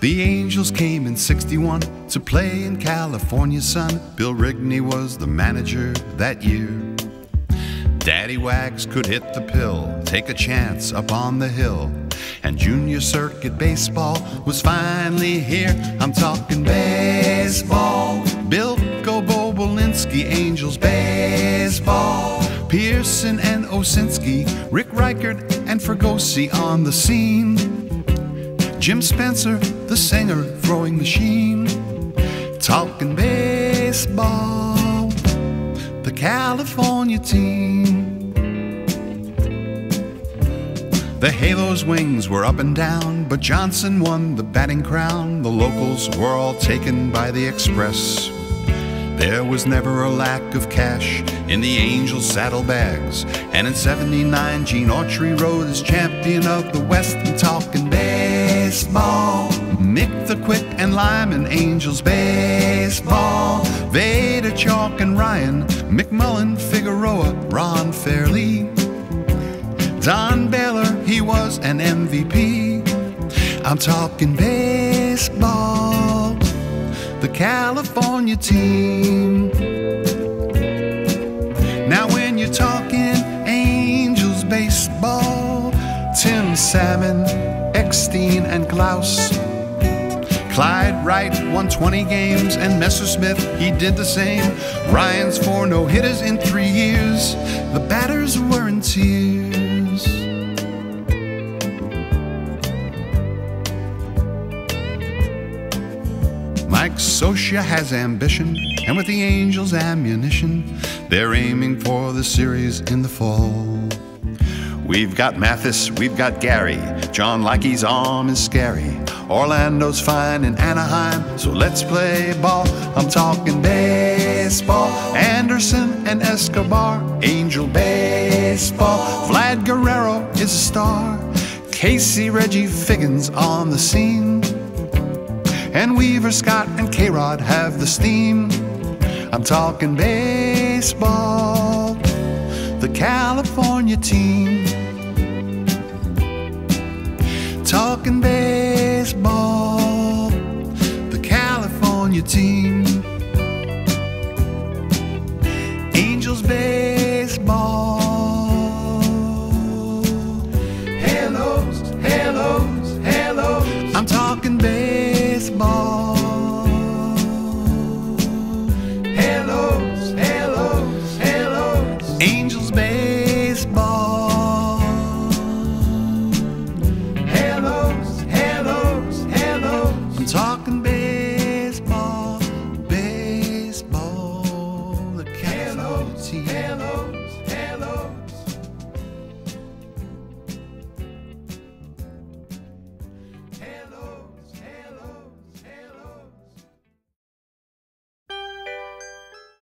The Angels came in 61 to play in California sun. Bill Rigney was the manager that year. Daddy Wags could hit the pill, take a chance up on the hill. And junior circuit baseball was finally here. I'm talking baseball. Bill Bobulinski, Angels baseball. Pearson and Osinski, Rick Reichardt and Fregosi on the scene. Jim Spencer, the singer, throwing machine. Talking baseball, the California team. The Halos wings were up and down, but Johnson won the batting crown. The locals were all taken by the Express. There was never a lack of cash in the Angels saddlebags. And in 79, Gene Autry rode as champion of the West and talking baseball. Mick the Quick and Lyman, Angels baseball. Vader, Chalk and Ryan, McMullen, Figueroa, Ron Fairly. Don Baylor, he was an MVP. I'm talking baseball the California team. Now, when you're talking Angels baseball, Tim Salmon, Eckstein, and Glaus. Clyde Wright won 20 games, and Messersmith, he did the same. Ryan's four no hitters in three years. The batters were in tears. Mike Scioscia has ambition, and with the Angels' ammunition, they're aiming for the series in the fall. We've got Mathis, we've got Gary. John Lackey's arm is scary. Orlando's fine in Anaheim, so let's play ball. I'm talking baseball. Anderson and Escobar, Angel baseball. Vlad Guerrero is a star. Casey Reggie Figgins on the scene. And Weaver, Scott, and K Rod have the steam. I'm talking baseball, the California team. Talking baseball, the California team. Angels baseball. Hellos, talking baseball,